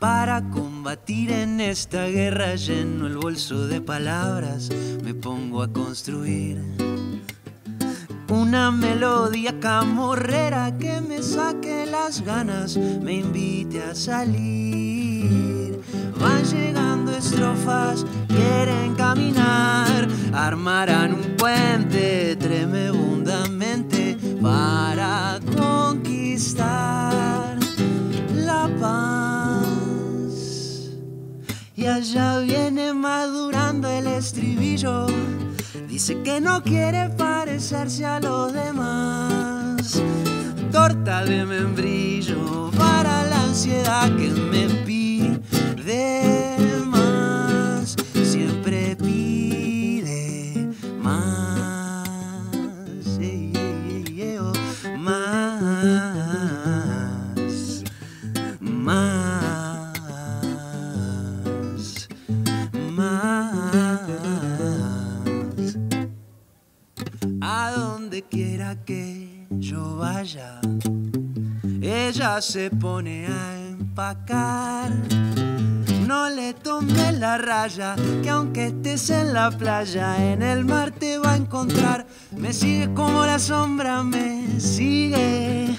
Para combatir en esta guerra lleno el bolso de palabras, me pongo a construir una melodía camorrera que me saque las ganas, me invite a salir. Van llegando estrofas, quieren caminar, armarán un Y allá viene madurando el estribillo Dice que no quiere parecerse a los demás. Torta de membrillo para la ansiedad que me quiera que yo vaya, ella se pone a empacar. No le tome la raya, que aunque estés en la playa, en el mar te va a encontrar. Me sigue como la sombra, me sigue.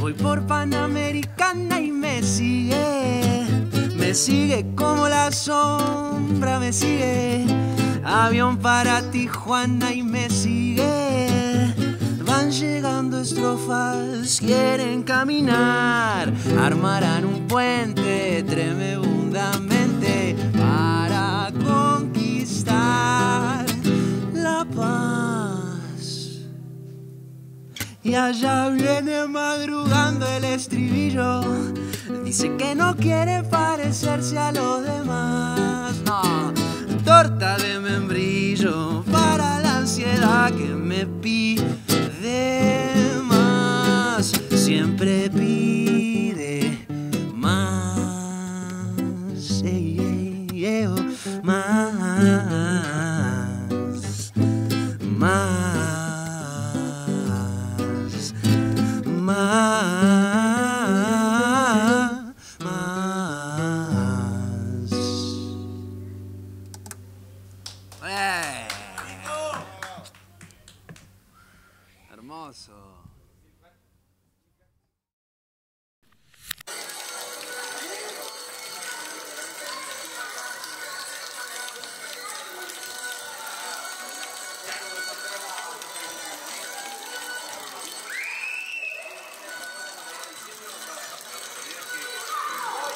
Voy por Panamericana y me sigue. Me sigue como la sombra, me sigue. Avión para Tijuana y me sigue. Llegando estrofas, quieren caminar. Armarán un puente tremendamente para conquistar la paz. Y allá viene madrugando el estribillo. Dice que no quiere parecerse a los demás. No torta de membrillo para la ansiedad que me pide Awesome.